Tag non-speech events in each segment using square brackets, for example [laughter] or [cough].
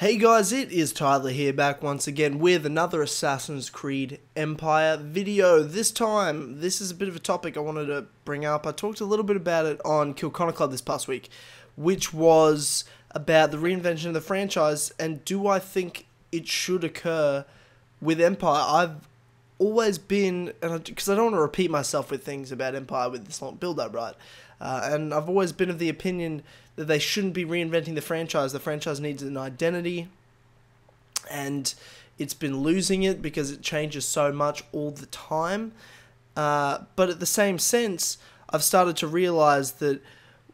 Hey guys, it is Tyler here back once again with another Assassin's Creed Empire video. This time, this is a bit of a topic I wanted to bring up. I talked a little bit about it on Kill Connor Club this past week, which was about the reinvention of the franchise and do I think it should occur with Empire. I've always been, because I, I, don't want to repeat myself with things about Empire with this long build up, right? Uh, and I've always been of the opinion that they shouldn't be reinventing the franchise. The franchise needs an identity, and it's been losing it because it changes so much all the time. Uh, but at the same sense, I've started to realize that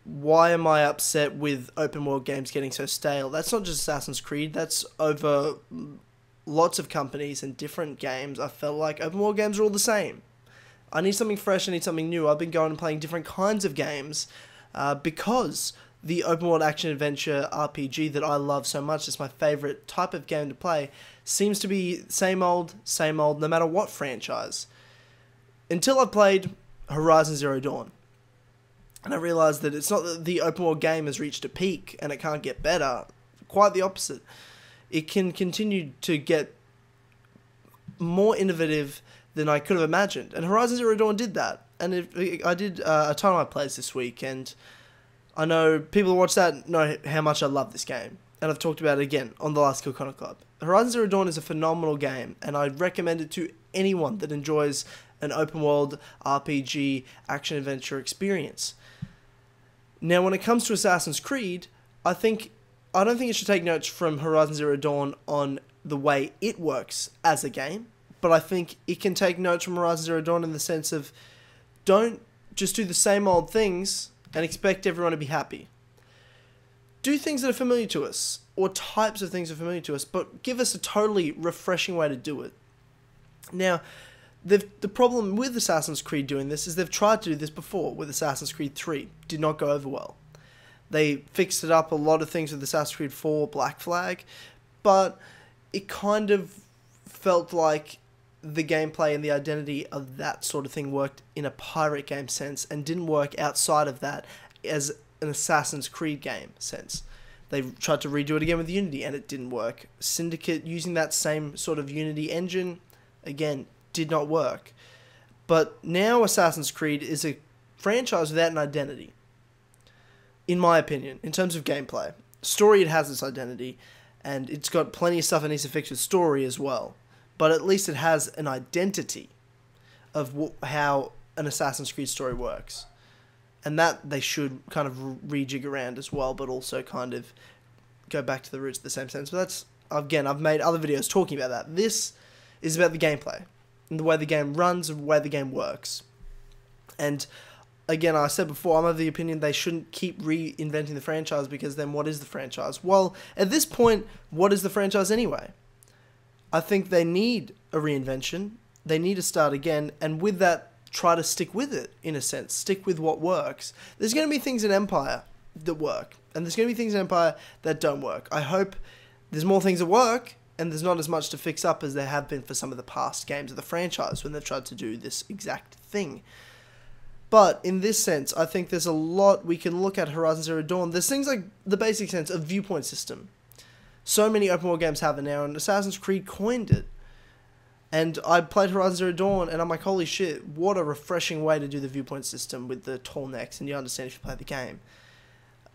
why am I upset with open world games getting so stale? That's not just Assassin's Creed, that's over lots of companies and different games. I felt like open world games are all the same. I need something fresh, I need something new. I've been going and playing different kinds of games uh, because the open world action adventure RPG that I love so much, it's my favorite type of game to play, seems to be same old, same old, no matter what franchise. Until I played Horizon Zero Dawn. And I realized that it's not that the open world game has reached a peak and it can't get better. Quite the opposite. It can continue to get more innovative than I could have imagined. And Horizon Zero Dawn did that. And it, I did uh, a ton of my plays this week, and I know people who watch that know how much I love this game. And I've talked about it again on the last Kill Connor Club. Horizon Zero Dawn is a phenomenal game, and I'd recommend it to anyone that enjoys an open world RPG action adventure experience. Now, when it comes to Assassin's Creed, I think I don't think it should take notes from Horizon Zero Dawn on the way it works as a game but I think it can take notes from Horizon Zero Dawn in the sense of don't just do the same old things and expect everyone to be happy. Do things that are familiar to us, or types of things that are familiar to us, but give us a totally refreshing way to do it. Now, the the problem with Assassin's Creed doing this is they've tried to do this before with Assassin's Creed 3. Did not go over well. They fixed it up a lot of things with Assassin's Creed 4 Black Flag, but it kind of felt like the gameplay and the identity of that sort of thing worked in a pirate game sense and didn't work outside of that as an Assassin's Creed game sense. They tried to redo it again with Unity and it didn't work. Syndicate using that same sort of Unity engine again did not work. But now Assassin's Creed is a franchise without an identity. In my opinion, in terms of gameplay. Story it has its identity and it's got plenty of stuff it needs to fix with story as well but at least it has an identity of wh- how an Assassin's Creed story works. And that they should kind of rejig around as well, but also kind of go back to the roots of the same sense. But that's, again, I've made other videos talking about that. This is about the gameplay and the way the game runs and the way the game works. And again, I said before, I'm of the opinion they shouldn't keep reinventing the franchise because then what is the franchise? Well, at this point, what is the franchise anyway? I think they need a reinvention. They need to start again, and with that, try to stick with it in a sense. Stick with what works. There's going to be things in Empire that work, and there's going to be things in Empire that don't work. I hope there's more things that work, and there's not as much to fix up as there have been for some of the past games of the franchise when they've tried to do this exact thing. But in this sense, I think there's a lot we can look at Horizon Zero Dawn. There's things like the basic sense of viewpoint system. So many open world games have it now, and Assassin's Creed coined it. And I played Horizon Zero Dawn, and I'm like, holy shit, what a refreshing way to do the viewpoint system with the tall necks, and you understand if you play the game.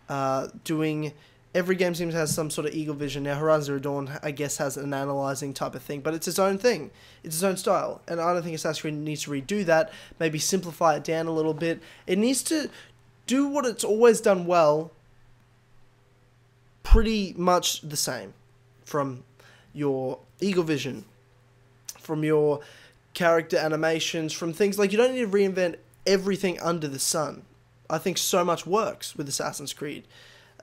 Uh, doing every game seems to have some sort of eagle vision. Now, Horizon Zero Dawn, I guess, has an analyzing type of thing, but it's its own thing. It's its own style, and I don't think Assassin's Creed needs to redo that. Maybe simplify it down a little bit. It needs to do what it's always done well, pretty much the same from your eagle vision, from your character animations, from things like you don't need to reinvent everything under the sun. I think so much works with Assassin's Creed,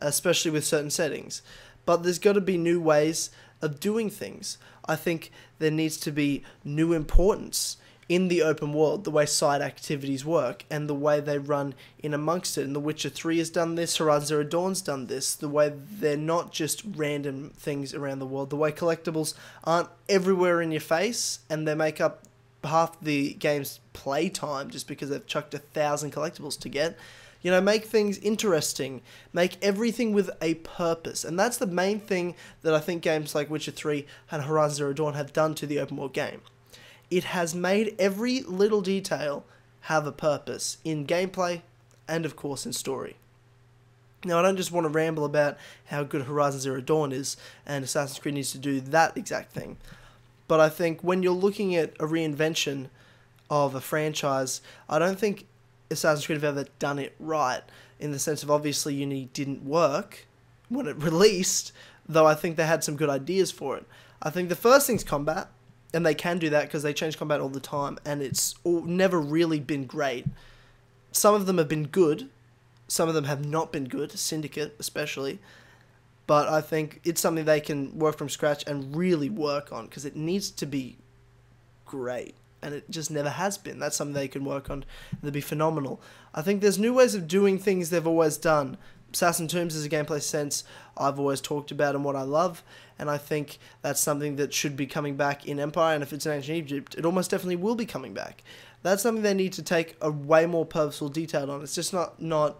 especially with certain settings. But there's got to be new ways of doing things. I think there needs to be new importance in the open world, the way side activities work and the way they run in amongst it. And The Witcher 3 has done this, Horizon Zero Dawn's done this, the way they're not just random things around the world, the way collectibles aren't everywhere in your face and they make up half the game's playtime just because they've chucked a thousand collectibles to get. You know, make things interesting, make everything with a purpose. And that's the main thing that I think games like Witcher 3 and Horizon Zero Dawn have done to the open world game. It has made every little detail have a purpose in gameplay and, of course, in story. Now, I don't just want to ramble about how good Horizon Zero Dawn is, and Assassin's Creed needs to do that exact thing. But I think when you're looking at a reinvention of a franchise, I don't think Assassin's Creed have ever done it right in the sense of obviously Unity didn't work when it [laughs] released, though I think they had some good ideas for it. I think the first thing's combat, and they can do that because they change combat all the time, and it's all, never really been great. Some of them have been good, some of them have not been good, Syndicate especially. But I think it's something they can work from scratch and really work on because it needs to be great and it just never has been. That's something they can work on. They'd be phenomenal. I think there's new ways of doing things they've always done. Assassin Tombs is a gameplay sense I've always talked about and what I love, and I think that's something that should be coming back in Empire, and if it's in Ancient Egypt, it almost definitely will be coming back. That's something they need to take a way more purposeful detail on. It's just not not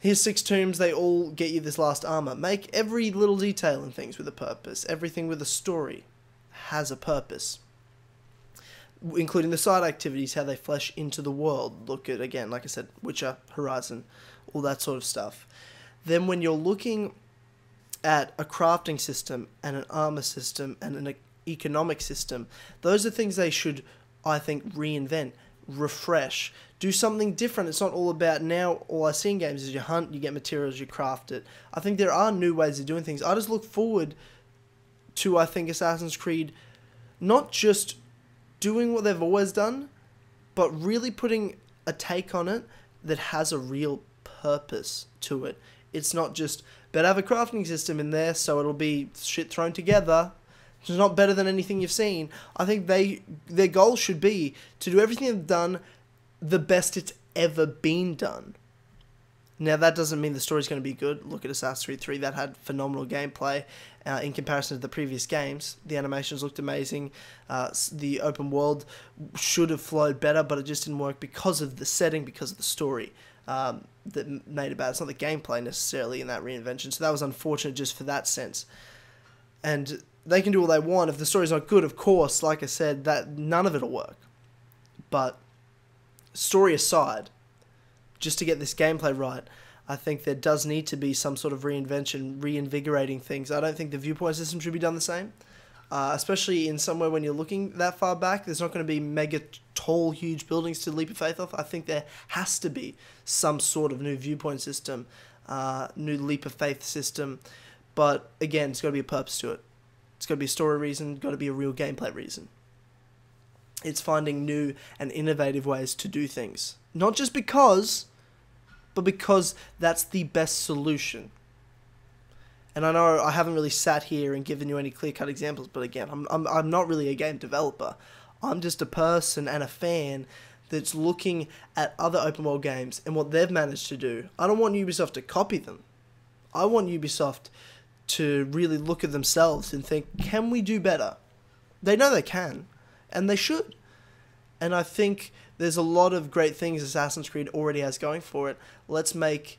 here's six tombs, they all get you this last armor. Make every little detail in things with a purpose. Everything with a story has a purpose including the side activities, how they flesh into the world. Look at, again, like I said, Witcher, Horizon, all that sort of stuff. Then when you're looking at a crafting system and an armor system and an economic system, those are things they should, I think, reinvent, refresh, do something different. It's not all about now, all I see in games is you hunt, you get materials, you craft it. I think there are new ways of doing things. I just look forward to, I think, Assassin's Creed not just doing what they've always done, but really putting a take on it that has a real purpose to it. It's not just better have a crafting system in there so it'll be shit thrown together. It's not better than anything you've seen. I think they their goal should be to do everything they've done the best it's ever been done. Now that doesn't mean the story's going to be good. Look at Assassin's Creed 3 that had phenomenal gameplay uh, in comparison to the previous games. The animations looked amazing. Uh, the open world should have flowed better, but it just didn't work because of the setting, because of the story um, that made it bad. It's not the gameplay necessarily in that reinvention. So that was unfortunate just for that sense. And they can do all they want. If the story's not good, of course, like I said, that none of it'll work. But story aside, just to get this gameplay right, I think there does need to be some sort of reinvention, reinvigorating things. I don't think the viewpoint system should be done the same. Uh, especially in somewhere when you're looking that far back, there's not going to be mega tall, huge buildings to leap of faith off. I think there has to be some sort of new viewpoint system, uh, new leap of faith system. But again, it's got to be a purpose to it. It's got to be a story reason, got to be a real gameplay reason. It's finding new and innovative ways to do things. Not just because but because that's the best solution. And I know I haven't really sat here and given you any clear cut examples, but again, I'm, I'm, I'm not really a game developer. I'm just a person and a fan that's looking at other open world games and what they've managed to do. I don't want Ubisoft to copy them. I want Ubisoft to really look at themselves and think, can we do better? They know they can, and they should. And I think there's a lot of great things Assassin's Creed already has going for it. Let's make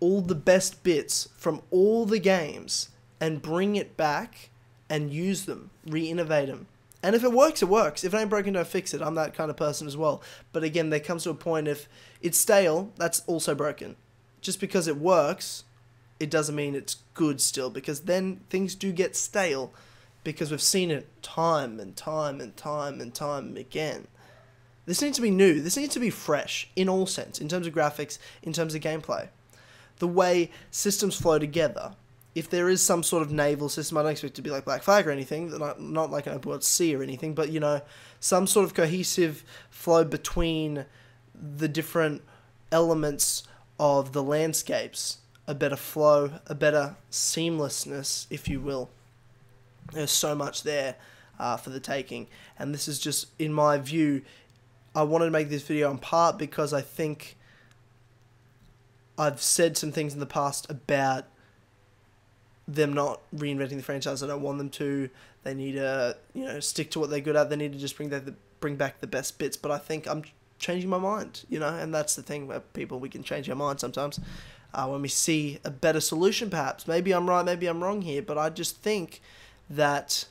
all the best bits from all the games and bring it back and use them, re-innovate them. And if it works, it works. If it ain't broken, don't fix it. I'm that kind of person as well. But again, there comes to a point if it's stale, that's also broken. Just because it works, it doesn't mean it's good still, because then things do get stale because we've seen it time and time and time and time again. This needs to be new. This needs to be fresh in all sense, in terms of graphics, in terms of gameplay. The way systems flow together. If there is some sort of naval system, I don't expect it to be like Black Flag or anything, not, not like an open world sea or anything, but you know, some sort of cohesive flow between the different elements of the landscapes. A better flow, a better seamlessness, if you will. There's so much there uh, for the taking, and this is just, in my view, I wanted to make this video in part because I think I've said some things in the past about them not reinventing the franchise. I don't want them to. They need to, you know, stick to what they're good at. They need to just bring the bring back the best bits. But I think I'm changing my mind, you know, and that's the thing where people we can change our mind sometimes uh, when we see a better solution, perhaps. Maybe I'm right, maybe I'm wrong here, but I just think that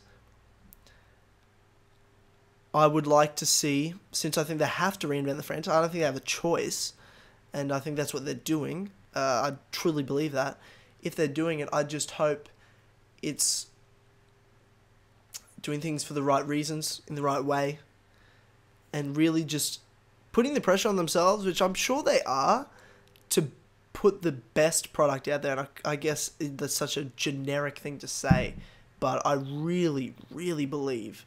I would like to see, since I think they have to reinvent the franchise, I don't think they have a choice, and I think that's what they're doing. Uh, I truly believe that. If they're doing it, I just hope it's doing things for the right reasons, in the right way, and really just putting the pressure on themselves, which I'm sure they are, to put the best product out there. And I, I guess that's such a generic thing to say, but I really, really believe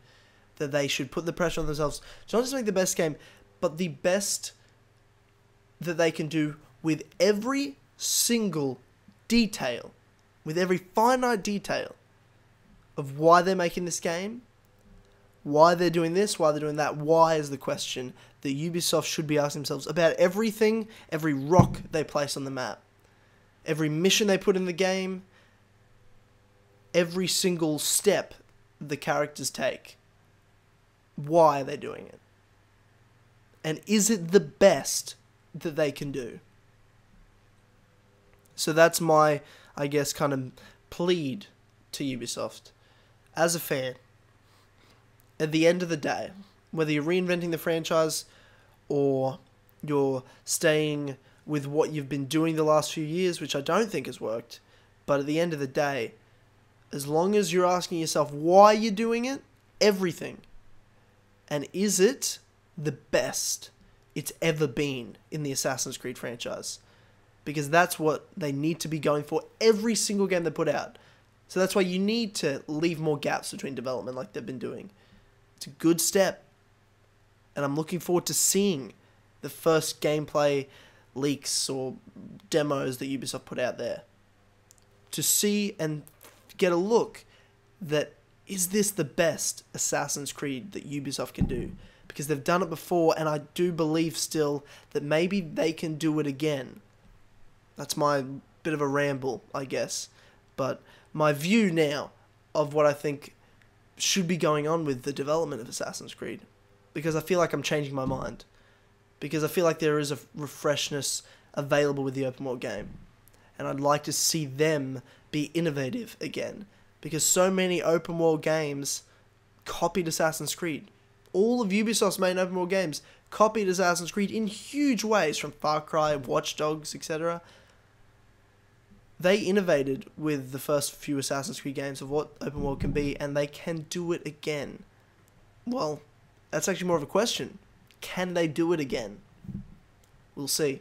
that they should put the pressure on themselves to not just make the best game, but the best that they can do with every single detail, with every finite detail of why they're making this game, why they're doing this, why they're doing that. Why is the question that Ubisoft should be asking themselves about everything, every rock they place on the map, every mission they put in the game, every single step the characters take. Why are they doing it? And is it the best that they can do? So that's my, I guess, kind of plead to Ubisoft. As a fan, at the end of the day, whether you're reinventing the franchise or you're staying with what you've been doing the last few years, which I don't think has worked, but at the end of the day, as long as you're asking yourself why you're doing it, everything, and is it the best it's ever been in the Assassin's Creed franchise? Because that's what they need to be going for every single game they put out. So that's why you need to leave more gaps between development like they've been doing. It's a good step. And I'm looking forward to seeing the first gameplay leaks or demos that Ubisoft put out there. To see and get a look that is this the best Assassin's Creed that Ubisoft can do? Because they've done it before, and I do believe still that maybe they can do it again. That's my bit of a ramble, I guess. But my view now of what I think should be going on with the development of Assassin's Creed. Because I feel like I'm changing my mind. Because I feel like there is a refreshness available with the open world game. And I'd like to see them be innovative again because so many open world games copied Assassin's Creed. All of Ubisoft's main open world games copied Assassin's Creed in huge ways from Far Cry, Watch Dogs, etc. They innovated with the first few Assassin's Creed games of what open world can be, and they can do it again. Well, that's actually more of a question. Can they do it again? We'll see.